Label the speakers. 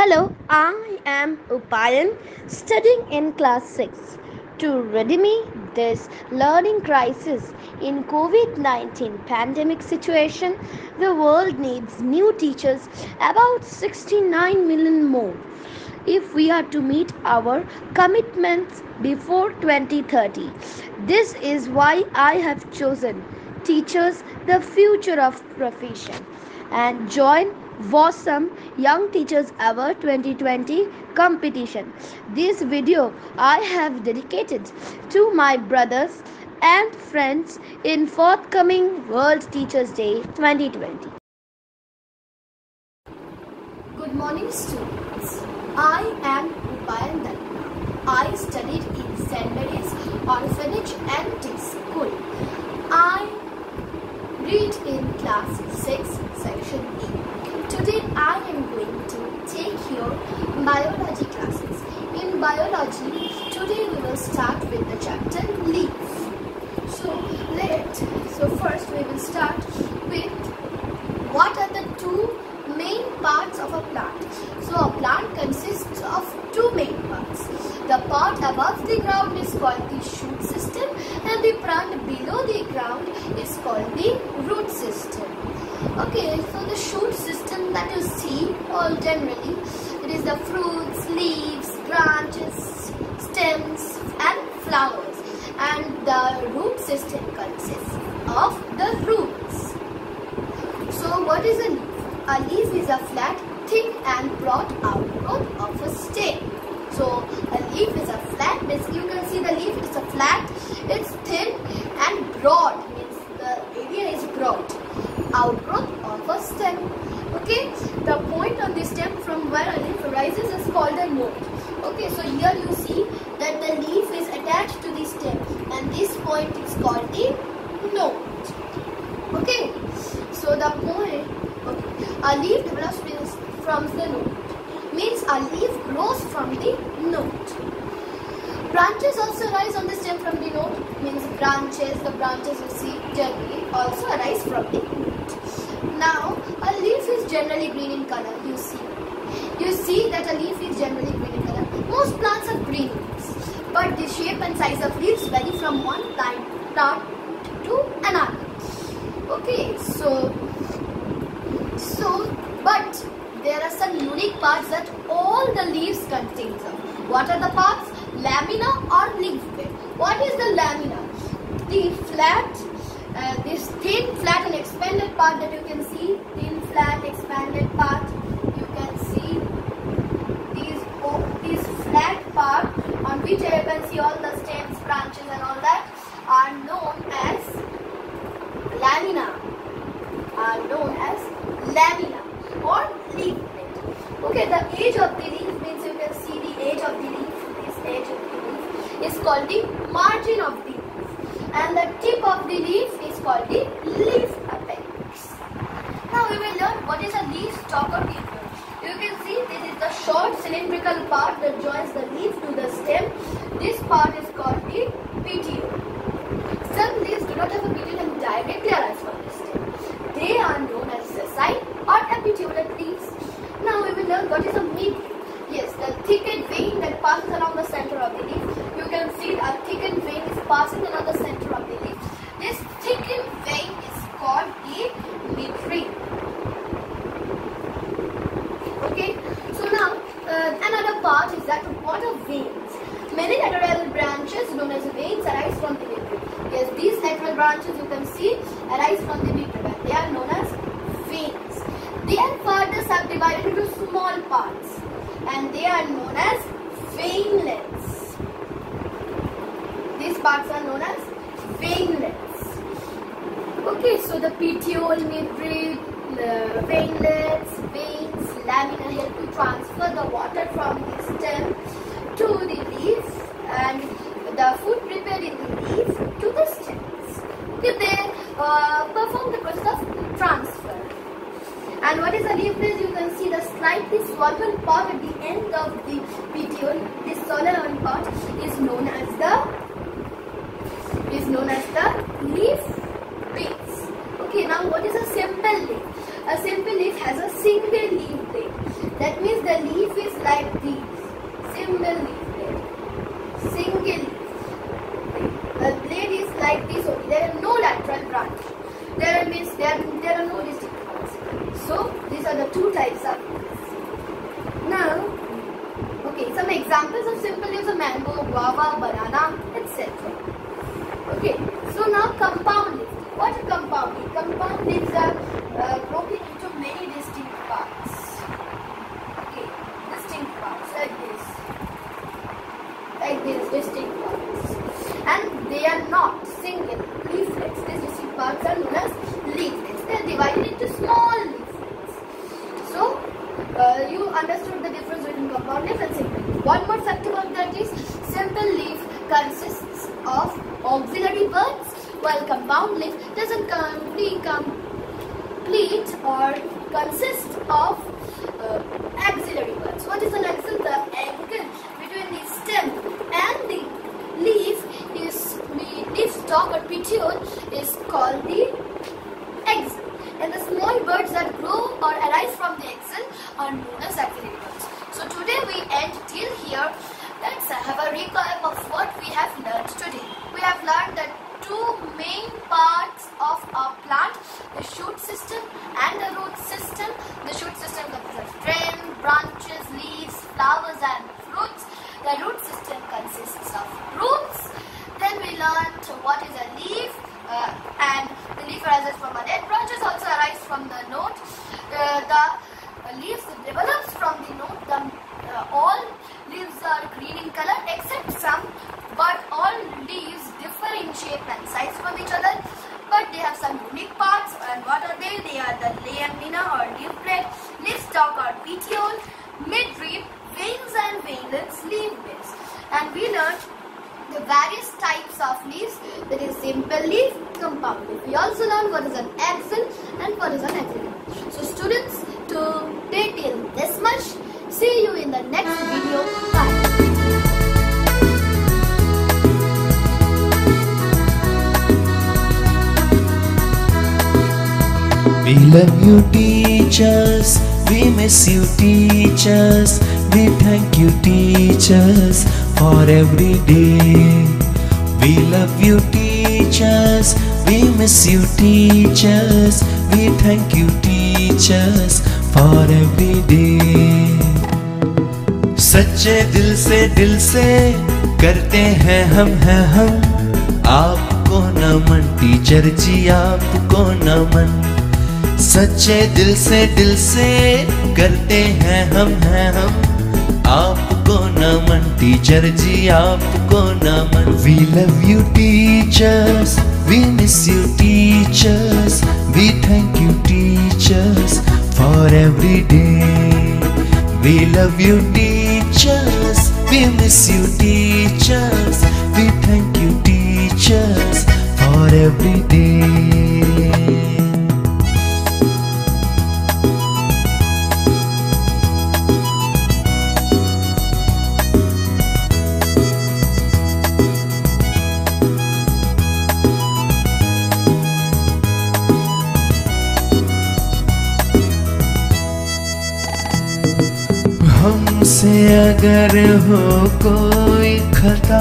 Speaker 1: Hello, I am Upayan, studying in class 6. To redeem this learning crisis in COVID-19 pandemic situation, the world needs new teachers, about 69 million more. If we are to meet our commitments before 2030, this is why I have chosen teachers the future of profession and join WASM Young Teachers Ever 2020 competition. This video I have dedicated to my brothers and friends in forthcoming World Teachers Day 2020.
Speaker 2: Good morning students. I am Upayan Datta. I studied in St. Mary's Orphanage and Day School. I read in class 6 section E. Today I am going to take your biology classes. In biology, today we will start with the chapter leaf. So let so first we will start with what are the two main parts of a plant. So a plant consists of two main parts. The part above the ground is called the shoot system and the part below the ground is called the root system. Okay, so the shoot system that you see all generally, it is the fruits, leaves, branches, stems and flowers. And the root system consists of the roots. So what is a leaf? A leaf is a flat, thick and broad outgrowth of a stem. So a leaf is a flat, means you can see the leaf, it's a flat, it's thin and broad, means the area is broad outgrowth of a stem. Okay, the point on the stem from where a leaf arises is called a node. Okay, so here you see that the leaf is attached to the stem and this point is called the node. Okay, so the point, okay, a leaf develops from the node means a leaf grows from the node. Branches also arise on the stem from the node means branches, the branches you see generally also arise from the root. Now a leaf is generally green in color you see. You see that a leaf is generally green in color. Most plants have green leaves but the shape and size of leaves vary from one plant, plant to another. Okay so so but there are some unique parts that all the leaves contains of. What are the parts? lamina or leaf blade. What is the lamina? The flat, uh, this thin, flat and expanded part that you can see, thin, flat, expanded part, you can see these, oh, these flat part on which you can see all the stems, branches and all that are known as lamina, are known as lamina or leaf blade. Okay, the age of the leaf means you can see the age of the leaf This edge of the leaf is called the margin of the and the tip of the leaf is called the leaf apex. Now we will learn what is a leaf stalk or leaf You can see this is the short cylindrical part that joins the leaf to the stem. This part is called the petiole. Some leaves do not have a petiole and directly arise from the stem. They are known as sessile or epetiolate leaves. Now we will learn what is a midleaf. Yes, the thickened vein that passes along the center of the leaf. You can see a thickened vein is passing along the leaf. This thickened vein is called the midrib. Okay, so now uh, another part is that what are veins? Many lateral branches known as veins arise from the midrib. Yes, these lateral branches you can see arise from the and they are known as veins. They are further subdivided into small parts and they are known as veinlets. These parts are known as veinlets. Okay, so the petiole, midrib, uh, the veinlets, veins, lamina help to transfer the water from the stem to the leaves and the food prepared in the leaves to the stems. They uh, perform the process of transfer. And what is a leaflet? You can see the slightly swollen part at the end of the petiole. This swollen part is known as the is known as the leaf base. Okay, now what is a simple leaf? A simple leaf has a single leaf blade. That means the leaf is like this. Single leaf Single leaf. The blade is like this only. There are no lateral branch. There are means there, there are no distinct parts. So these are the two types of leaves. Now, okay, some examples are mango, guava, banana, etc. Okay, so now compound leaves. What are compound leaves? Compound leaves are uh, broken into many distinct parts. Okay, distinct parts like this. Like this, distinct parts. And they are not single leaflets. These distinct parts are known as leaflets. They are divided into small leaflets. So, uh, you understood the difference between compound leaf and leaf. One more fact about that is simple leaf consists of axillary words while compound leaf doesn't complete, complete or consist of uh, axillary words. What is an axil? The angle between the stem and the leaf is the leaf stalk or petiole is called the axil. And the small birds that grow or arise from the axil are known as axillary. So today we end till here. Let's have a recap of what we have learned today. We have learned that two main parts of a plant, the shoot system and the root system. The shoot system consists of stem, branches, leaves, flowers and fruits. The root system consists of roots. Then we learned what is a leaf uh, and the leaf arises from a dead branches also arise from the node. Uh, the uh, leaves develops from the node. The, uh, all leaves are green in color except some but all leaves differ in shape and size from each other but they have some unique parts and what are they? They are the lamina or leaf blade, leaf stalk or petiole, midrib, veins and veinlets, leaf base and we learned the various types of leaves that is simple leaf, compound leaf. We also learned what is an axil
Speaker 3: Love you, teachers. We miss you, teachers. We thank you, teachers, for every day. We love you, teachers. We miss you, teachers. We thank you, teachers, for every day. सच्चे दिल से दिल से करते हैं हम हैं हम आपको नमन टीचर जी आपको नमन सच्चे दिल से दिल से करते हैं हम हैं हम। आपको नमन टीचर जी आपको नमन we love you teachers we miss you teachers we thank you teachers for every day we love you teachers we miss you teachers अगर हो कोई खता